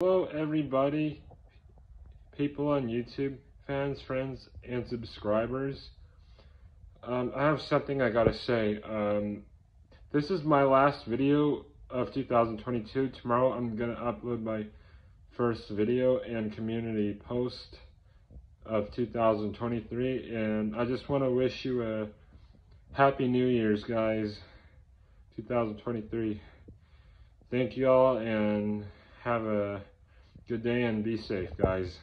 Hello everybody, people on YouTube, fans, friends, and subscribers. Um, I have something I gotta say. Um, this is my last video of 2022. Tomorrow I'm gonna upload my first video and community post of 2023 and I just want to wish you a happy new year's guys 2023 thank you all and have a good day and be safe, guys.